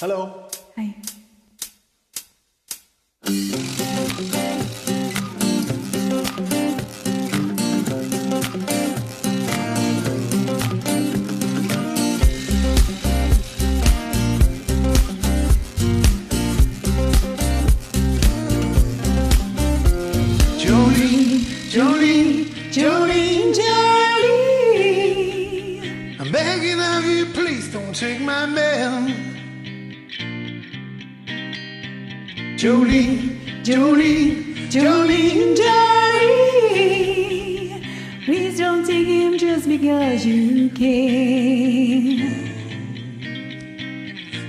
Hello. Hi. Jolene, Jolene, Jolene, Jolene. I'm begging of you, please don't take my mail. Jolene, Jolene, Jolene, Jolene. Please don't take him just because you can.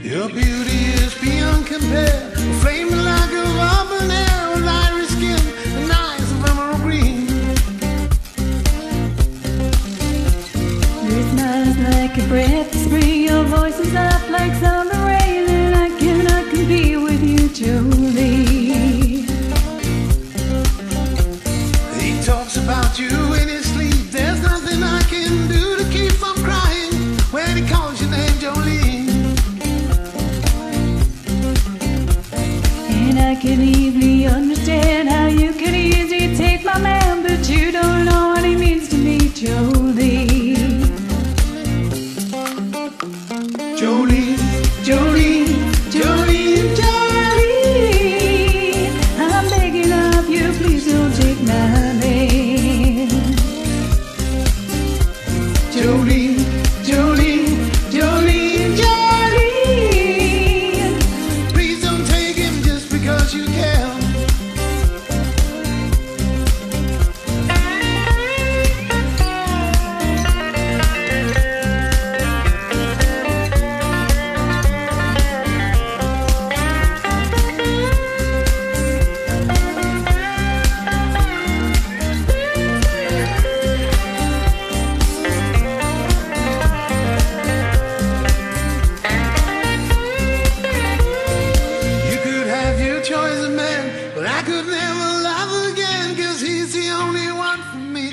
Your beauty is beyond compare, flaming like a robin with iris skin and eyes of emerald green. Your smile is like a breath of spring. Your voice is up like summer can easily understand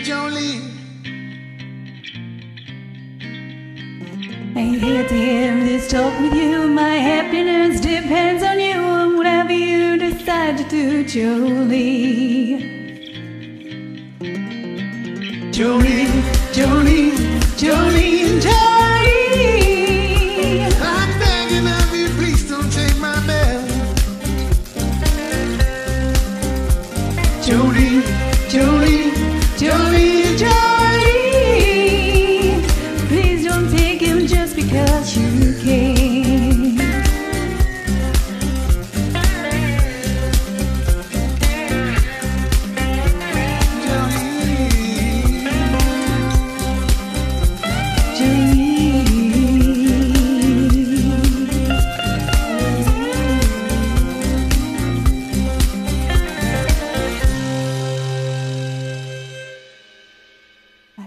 Jolene. I hate to hear this talk with you. My happiness depends on you and whatever you decide to do, Jolie. Jolene, Jolene, Jolene, Jolie. I'm begging of you, please don't take my man. Jolene, Jolene, Jolene, Jolie.